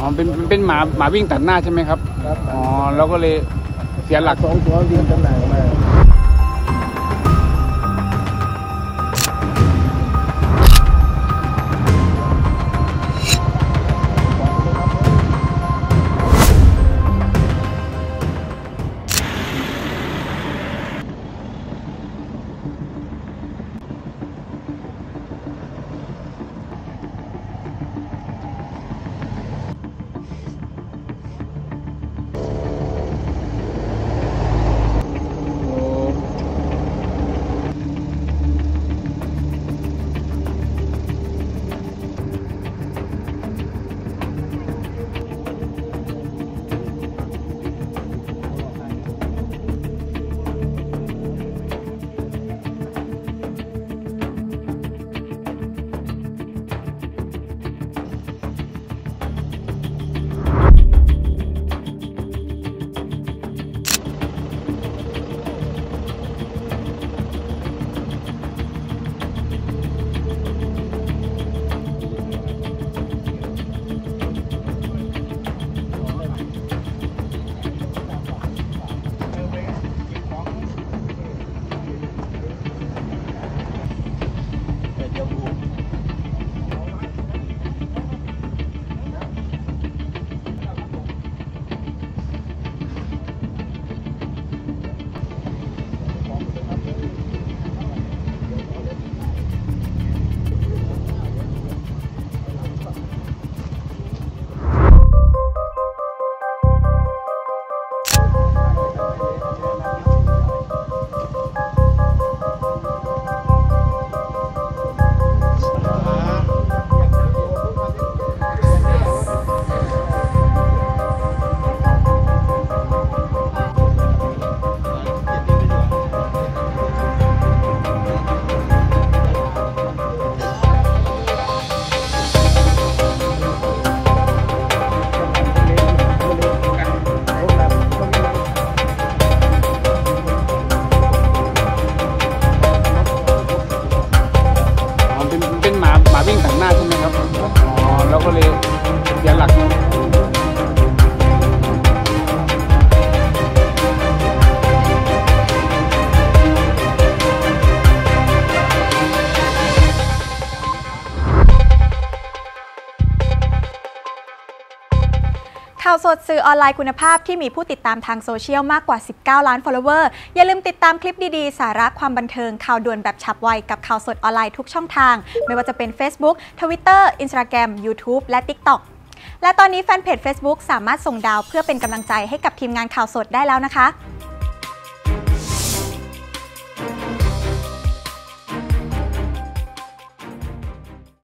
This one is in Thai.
อ๋อเป็นเป็นหมาหมาวิ่งตัดหน้าใช่ไหมครับ ครับอ๋อแล้วก็เลยเสียหลัก สองตัววิ่งตำแหน่งมา อ๋อแล้ว ข่าวสดสื่อออนไลน์คุณภาพที่มีผู้ติดตามทางโซเชียลมากกว่า 19 ล้าน follower อย่าลืมติดตามคลิปดีๆ สาระความบันเทิงข่าวด่วนแบบฉับไวกับข่าวสดออนไลน์ทุกช่องทาง ไม่ว่าจะเป็น Facebook Twitter Instagram YouTube และ TikTok และตอนนี้แฟนเพจ Facebook สามารถส่งดาวเพื่อเป็นกำลังใจให้กับทีมงานข่าวสดได้แล้วนะคะ